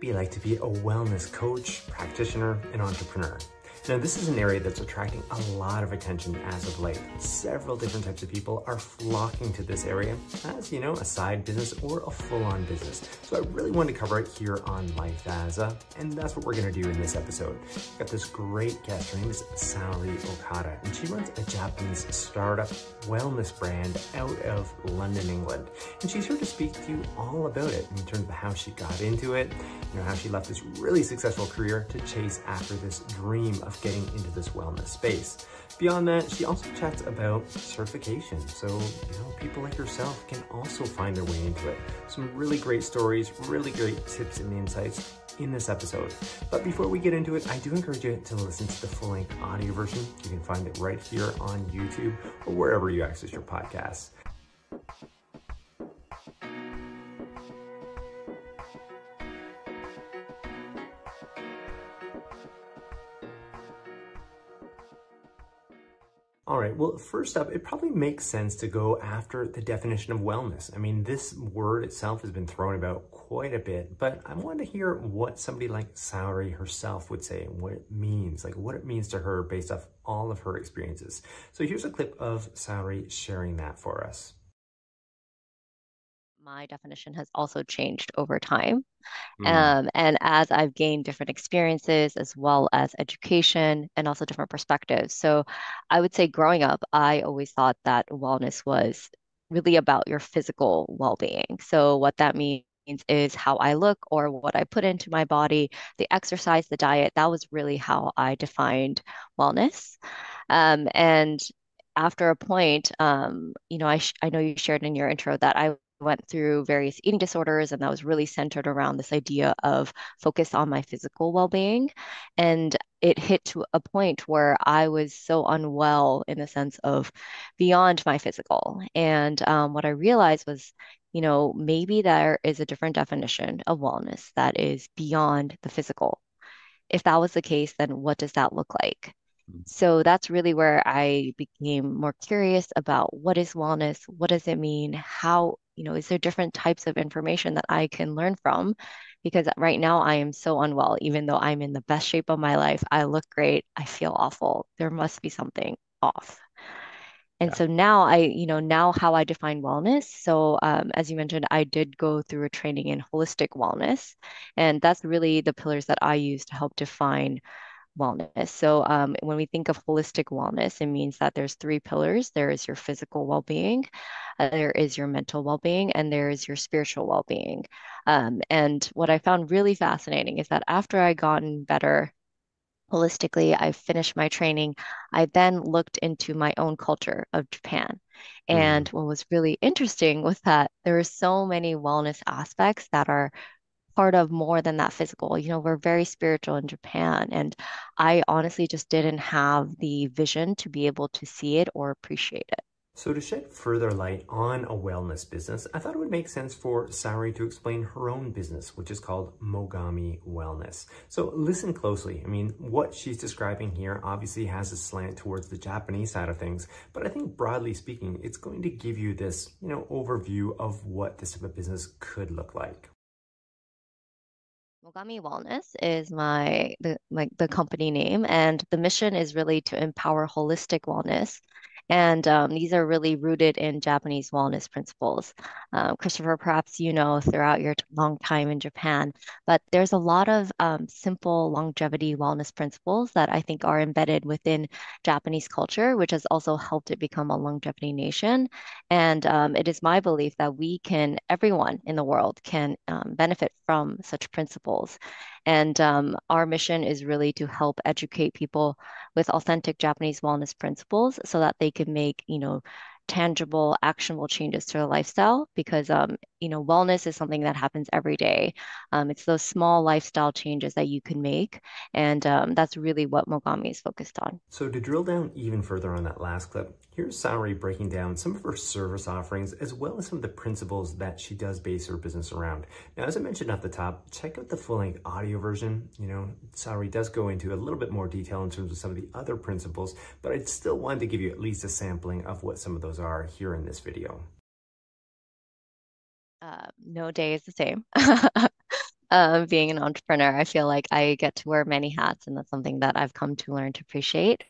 be like to be a wellness coach, practitioner, and entrepreneur? Now, this is an area that's attracting a lot of attention as of late. Several different types of people are flocking to this area as, you know, a side business or a full-on business. So I really wanted to cover it here on Life as a, and that's what we're gonna do in this episode. We've got this great guest, her name is Saori Okada, and she runs a Japanese startup wellness brand out of London, England. And she's here to speak to you all about it in terms of how she got into it, you know, how she left this really successful career to chase after this dream of getting into this wellness space. Beyond that, she also chats about certification. So, you know, people like yourself can also find their way into it. Some really great stories, really great tips and insights in this episode. But before we get into it, I do encourage you to listen to the full-length audio version. You can find it right here on YouTube or wherever you access your podcasts. All right, well, first up, it probably makes sense to go after the definition of wellness. I mean, this word itself has been thrown about quite a bit, but I want to hear what somebody like Saori herself would say, what it means, like what it means to her based off all of her experiences. So here's a clip of Saori sharing that for us my definition has also changed over time. Mm. Um, and as I've gained different experiences as well as education and also different perspectives. So I would say growing up, I always thought that wellness was really about your physical well being. So what that means is how I look or what I put into my body, the exercise, the diet. That was really how I defined wellness. Um, and after a point, um, you know, I, I know you shared in your intro that I went through various eating disorders and that was really centered around this idea of focus on my physical well-being and it hit to a point where i was so unwell in the sense of beyond my physical and um, what i realized was you know maybe there is a different definition of wellness that is beyond the physical if that was the case then what does that look like mm. so that's really where I became more curious about what is wellness? What does it mean? How you know, is there different types of information that I can learn from? Because right now I am so unwell, even though I'm in the best shape of my life. I look great. I feel awful. There must be something off. And yeah. so now I, you know, now how I define wellness. So, um, as you mentioned, I did go through a training in holistic wellness. And that's really the pillars that I use to help define wellness. So um, when we think of holistic wellness, it means that there's three pillars. There is your physical well-being, uh, there is your mental well-being, and there is your spiritual well-being. Um, and what I found really fascinating is that after I gotten better holistically, I finished my training. I then looked into my own culture of Japan. And mm. what was really interesting was that there are so many wellness aspects that are part of more than that physical. You know, we're very spiritual in Japan. And I honestly just didn't have the vision to be able to see it or appreciate it. So to shed further light on a wellness business, I thought it would make sense for Saori to explain her own business, which is called Mogami Wellness. So listen closely. I mean, what she's describing here obviously has a slant towards the Japanese side of things, but I think broadly speaking, it's going to give you this, you know, overview of what this type of business could look like. Mogami Wellness is my the like the company name, and the mission is really to empower holistic wellness and um, these are really rooted in Japanese wellness principles. Um, Christopher, perhaps you know throughout your long time in Japan, but there's a lot of um, simple longevity wellness principles that I think are embedded within Japanese culture, which has also helped it become a longevity nation. And um, it is my belief that we can, everyone in the world can um, benefit from such principles. And um, our mission is really to help educate people with authentic Japanese wellness principles so that they can make, you know, tangible, actionable changes to their lifestyle because, um, you know, wellness is something that happens every day. Um, it's those small lifestyle changes that you can make. And um, that's really what Mogami is focused on. So to drill down even further on that last clip, here's Saori breaking down some of her service offerings as well as some of the principles that she does base her business around. Now, as I mentioned at the top, check out the full-length audio version. You know, Saori does go into a little bit more detail in terms of some of the other principles, but I still wanted to give you at least a sampling of what some of those are here in this video. Uh, no day is the same. um, being an entrepreneur. I feel like I get to wear many hats, and that's something that I've come to learn to appreciate.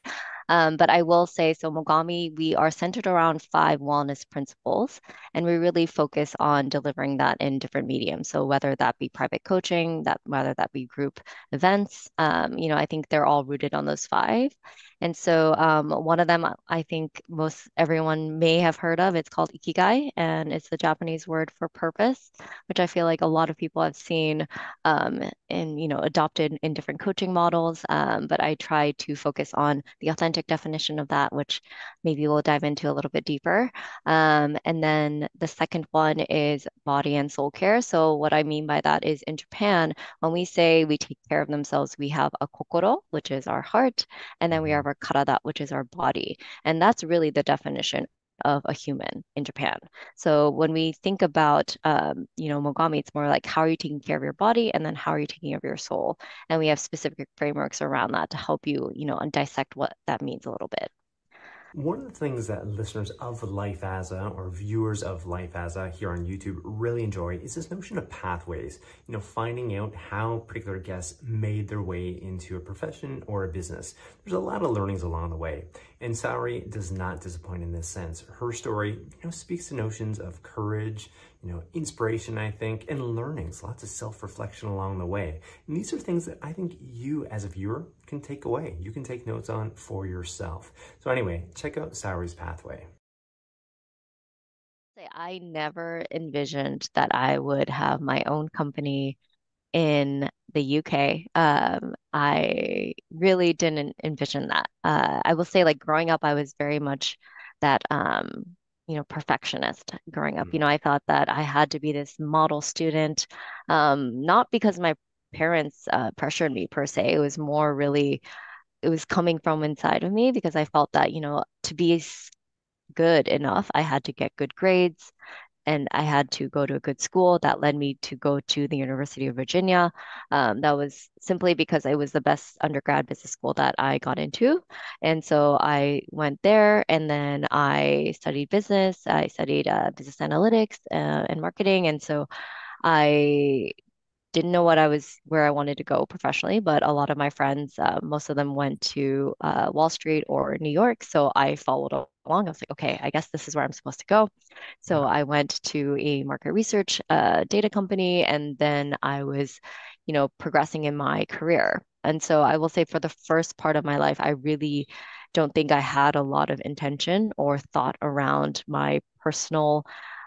Um, but I will say, so Mogami, we are centered around five wellness principles, and we really focus on delivering that in different mediums. So whether that be private coaching, that whether that be group events, um, you know, I think they're all rooted on those five. And so um, one of them I think most everyone may have heard of. It's called Ikigai, and it's the Japanese word for purpose, which I feel like a lot of people have seen um, and you know adopted in different coaching models. Um, but I try to focus on the authentic definition of that, which maybe we'll dive into a little bit deeper. Um, and then the second one is body and soul care. So what I mean by that is in Japan, when we say we take care of themselves, we have a kokoro, which is our heart, and then we have our karada, which is our body. And that's really the definition of a human in Japan. So when we think about, um, you know, Mogami, it's more like how are you taking care of your body and then how are you taking care of your soul? And we have specific frameworks around that to help you, you know, and dissect what that means a little bit. One of the things that listeners of Life as a or viewers of Life as a here on YouTube really enjoy is this notion of pathways, you know, finding out how particular guests made their way into a profession or a business. There's a lot of learnings along the way. And Saori does not disappoint in this sense. Her story, you know, speaks to notions of courage, you know, inspiration, I think, and learnings, lots of self-reflection along the way. And these are things that I think you as a viewer can take away. You can take notes on for yourself. So anyway, check out Saori's pathway. I never envisioned that I would have my own company in the UK. Um, I really didn't envision that. Uh, I will say, like growing up, I was very much that um, you know, perfectionist growing up. You know, mm. I thought that I had to be this model student, um, not because my parents uh, pressured me per se. It was more really, it was coming from inside of me because I felt that, you know, to be good enough, I had to get good grades and I had to go to a good school. That led me to go to the University of Virginia. Um, that was simply because it was the best undergrad business school that I got into. And so I went there and then I studied business. I studied uh, business analytics uh, and marketing. And so I didn't know what I was where I wanted to go professionally, but a lot of my friends, uh, most of them went to uh, Wall Street or New York, so I followed along. I was like, okay, I guess this is where I'm supposed to go. So I went to a market research uh, data company, and then I was, you know, progressing in my career. And so I will say, for the first part of my life, I really don't think I had a lot of intention or thought around my personal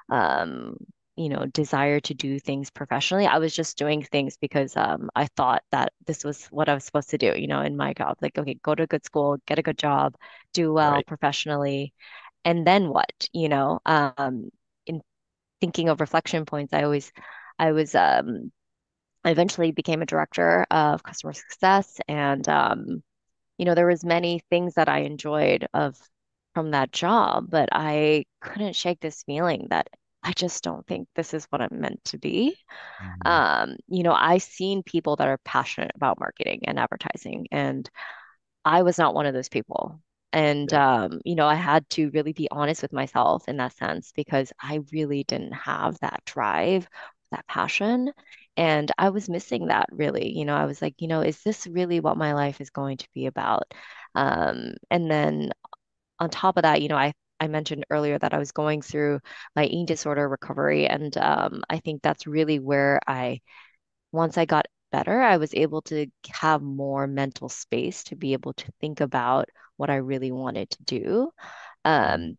um, you know, desire to do things professionally. I was just doing things because um, I thought that this was what I was supposed to do, you know, in my job. Like, okay, go to a good school, get a good job, do well right. professionally, and then what, you know? Um, in thinking of reflection points, I always, I was, um, I eventually became a director of customer success, and um, you know, there was many things that I enjoyed of from that job, but I couldn't shake this feeling that I just don't think this is what I'm meant to be. Mm-hmm. Um, you know, I've seen people that are passionate about marketing and advertising, and I was not one of those people. And um, you know, I had to really be honest with myself in that sense because I really didn't have that drive, that passion. And I was missing that really. You know, I was like, you know, is this really what my life is going to be about? Um, and then on top of that, you know, I I mentioned earlier that I was going through my eating disorder recovery. And um, I think that's really where I, once I got better, I was able to have more mental space to be able to think about what I really wanted to do. Um,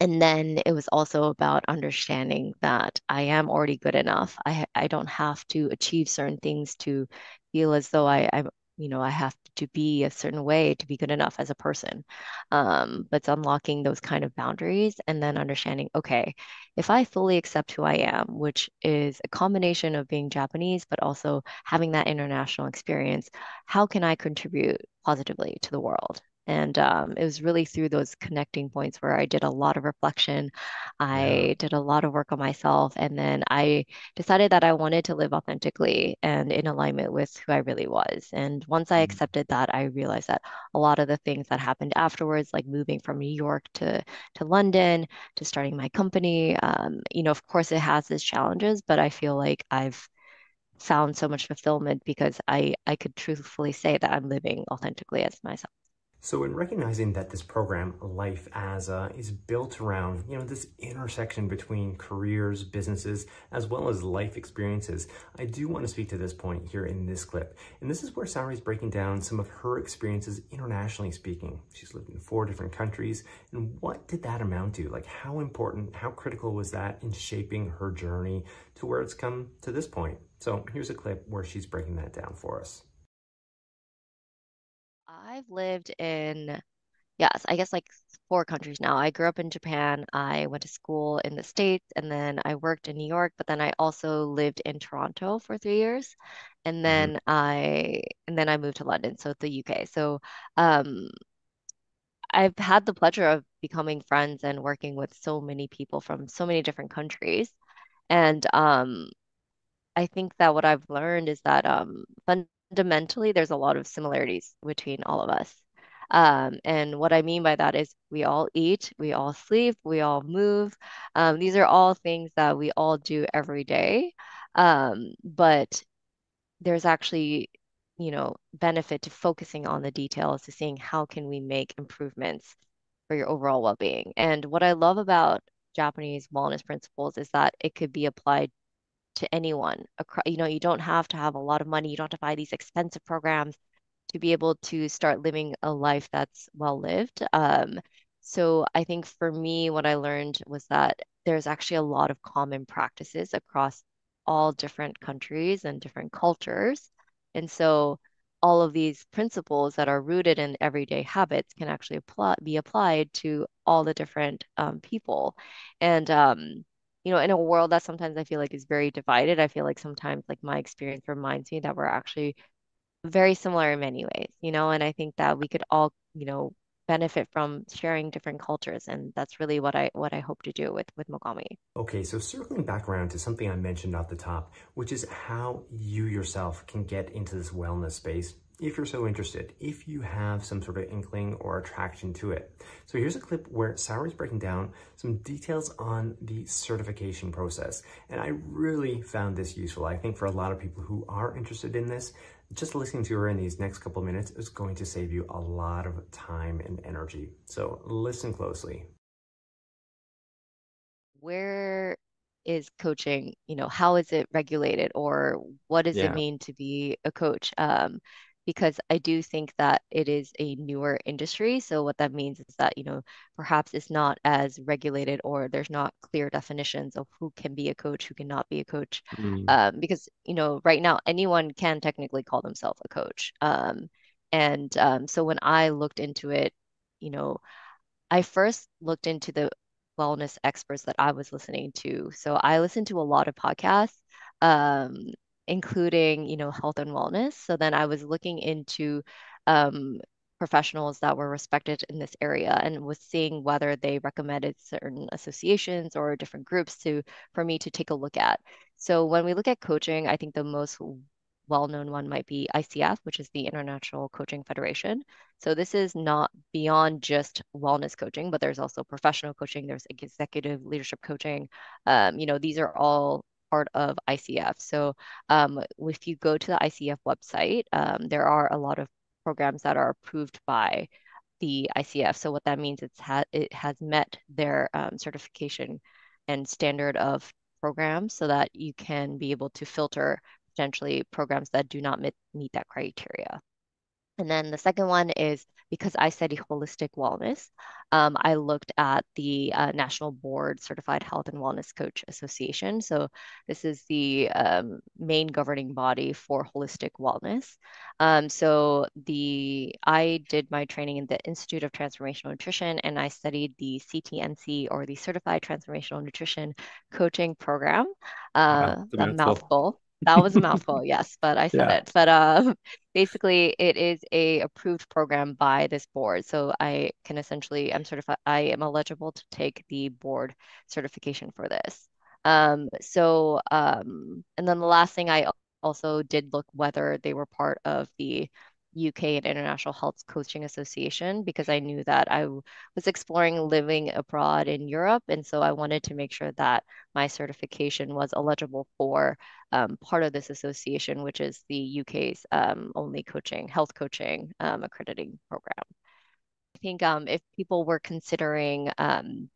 and then it was also about understanding that I am already good enough. I I don't have to achieve certain things to feel as though I, I'm you know, I have to be a certain way to be good enough as a person. Um, but it's unlocking those kind of boundaries and then understanding, okay, if I fully accept who I am, which is a combination of being Japanese, but also having that international experience, how can I contribute positively to the world? And um, it was really through those connecting points where I did a lot of reflection. I yeah. did a lot of work on myself. And then I decided that I wanted to live authentically and in alignment with who I really was. And once I mm-hmm. accepted that, I realized that a lot of the things that happened afterwards, like moving from New York to, to London, to starting my company, um, you know, of course, it has its challenges, but I feel like I've found so much fulfillment because I I could truthfully say that I'm living authentically as myself. So in recognizing that this program, Life as a, is built around, you know, this intersection between careers, businesses, as well as life experiences, I do want to speak to this point here in this clip. And this is where Saori is breaking down some of her experiences internationally speaking. She's lived in four different countries. And what did that amount to? Like how important, how critical was that in shaping her journey to where it's come to this point? So here's a clip where she's breaking that down for us. I've lived in, yes, I guess like four countries now. I grew up in Japan. I went to school in the States and then I worked in New York, but then I also lived in Toronto for three years. And Mm-hmm. then I and then I moved to London, so the UK. So um I've had the pleasure of becoming friends and working with so many people from so many different countries. And um I think that what I've learned is that um, fundamentally there's a lot of similarities between all of us. Um, and what I mean by that is we all eat, we all sleep, we all move. Um, these are all things that we all do every day. Um, but there's actually, you know, benefit to focusing on the details, to seeing how can we make improvements for your overall well-being. And what I love about Japanese wellness principles is that it could be applied to anyone. Across, you know, you don't have to have a lot of money. You don't have to buy these expensive programs to be able to start living a life that's well lived. Um, so I think for me, what I learned was that there's actually a lot of common practices across all different countries and different cultures. And so all of these principles that are rooted in everyday habits can actually apply, be applied to all the different um, people. And um, you know, in a world that sometimes I feel like is very divided, I feel like sometimes like my experience reminds me that we're actually very similar in many ways, you know, and I think that we could all, you know, benefit from sharing different cultures. And that's really what I what I hope to do with with Mogami. Okay, so circling back around to something I mentioned at the top, which is how you yourself can get into this wellness space if you're so interested, if you have some sort of inkling or attraction to it. So here's a clip where Saori's breaking down some details on the certification process. And I really found this useful. I think for a lot of people who are interested in this, just listening to her in these next couple of minutes is going to save you a lot of time and energy. So listen closely. Where is coaching, you know, how is it regulated or what does it mean to be a coach? Um, because I do think that it is a newer industry. So what that means is that, you know, perhaps it's not as regulated or there's not clear definitions of who can be a coach, who cannot be a coach. Mm. Um, because, you know, right now anyone can technically call themselves a coach. Um, and um, so when I looked into it, you know, I first looked into the wellness experts that I was listening to. So I listened to a lot of podcasts, um, including, you know, health and wellness. So then I was looking into um, professionals that were respected in this area and was seeing whether they recommended certain associations or different groups to for me to take a look at. So when we look at coaching, I think the most well-known one might be ICF, which is the International Coaching Federation. So this is not beyond just wellness coaching, but there's also professional coaching, there's executive leadership coaching. Um, you know, these are all part of ICF. So um, if you go to the ICF website, um, there are a lot of programs that are approved by the ICF. So what that means it's ha it has met their um, certification and standard of programs so that you can be able to filter potentially programs that do not meet, meet that criteria. And then the second one is because I study holistic wellness, um, I looked at the uh, National Board Certified Health and Wellness Coach Association. So this is the um, main governing body for holistic wellness. Um, so the I did my training in the Institute of Transformational Nutrition, and I studied the CTNC or the Certified Transformational Nutrition Coaching Program. Uh, Wow, a mouthful. mouthful. That was a mouthful, yes, but I said Yeah. it. But um, basically it is a approved program by this board so i can essentially i'm certified i am eligible to take the board certification for this um so um and then the last thing i also did look whether they were part of the UK and International Health Coaching Association because I knew that I was exploring living abroad in Europe. And so I wanted to make sure that my certification was eligible for um, part of this association, which is the UK's um, only coaching, health coaching um, accrediting program. I think um, if people were considering um,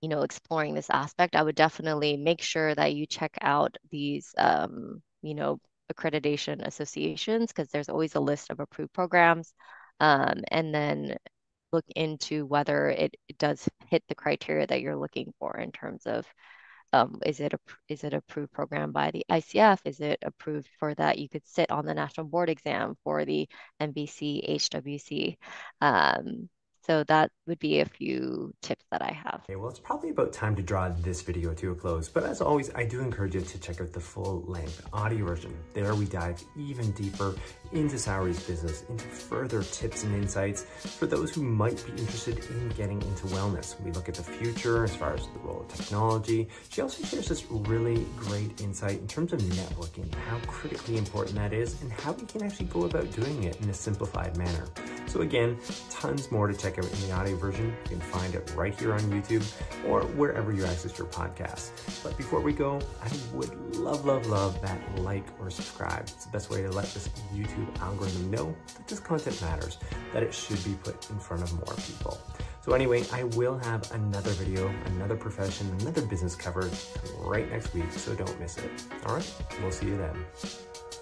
you know, exploring this aspect, I would definitely make sure that you check out these, um, you know, accreditation associations because there's always a list of approved programs. Um, and then look into whether it, it, does hit the criteria that you're looking for in terms of um, is it a is it approved program by the ICF? Is it approved for that you could sit on the national board exam for the NBC HWC? Um, so that would be a few tips that I have. Okay, well, it's probably about time to draw this video to a close. But as always, I do encourage you to check out the full length audio version. There we dive even deeper into Saori's business, into further tips and insights for those who might be interested in getting into wellness. We look at the future as far as the role of technology. She also shares this really great insight in terms of networking, how critically important that is, and how we can actually go about doing it in a simplified manner. So again, tons more to check out in the audio version. You can find it right here on YouTube or wherever you access your podcasts. But before we go, I would love, love, love that like or subscribe. It's the best way to let this YouTube algorithm know that this content matters, that it should be put in front of more people. So anyway, I will have another video, another profession, another business covered right next week, so don't miss it. All right, we'll see you then.